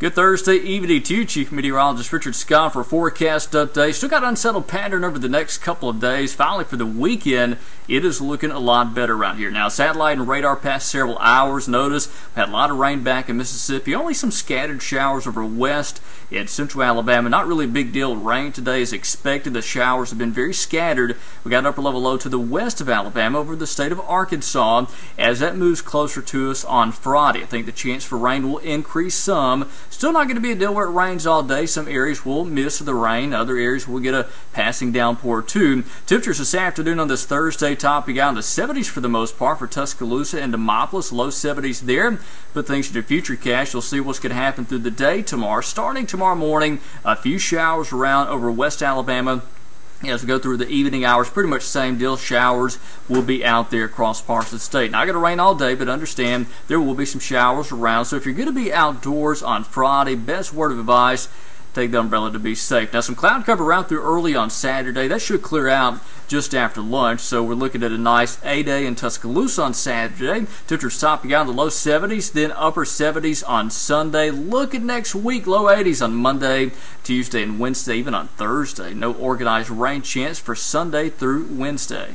Good Thursday evening to you, Chief Meteorologist Richard Scott for forecast update. Still got unsettled pattern over the next couple of days. Finally, for the weekend, it is looking a lot better around here. Now, satellite and radar past several hours. Notice we had a lot of rain back in Mississippi. Only some scattered showers over west in central Alabama. Not really a big deal. Rain today is expected. The showers have been very scattered. We got an upper level low to the west of Alabama over the state of Arkansas. As that moves closer to us on Friday, I think the chance for rain will increase some. Still not going to be a deal where it rains all day. Some areas will miss the rain. Other areas will get a passing downpour too. Temperatures this afternoon on this Thursday topping out in the 70s for the most part for Tuscaloosa and Demopolis. Low 70s there. But thanks to Futurecast, you'll see what's going to happen through the day tomorrow. Starting tomorrow morning, a few showers around over West Alabama as we go through the evening hours, pretty much same deal. Showers will be out there across parts of the state. Not going to rain all day, but understand there will be some showers around. So if you're going to be outdoors on Friday, best word of advice take the umbrella to be safe. Now, some cloud cover around through early on Saturday. That should clear out just after lunch. So we're looking at a nice A day in Tuscaloosa on Saturday. Temperatures topping out in the low 70s, then upper 70s on Sunday. Look at next week, low 80s on Monday, Tuesday, and Wednesday, even on Thursday. No organized rain chance for Sunday through Wednesday.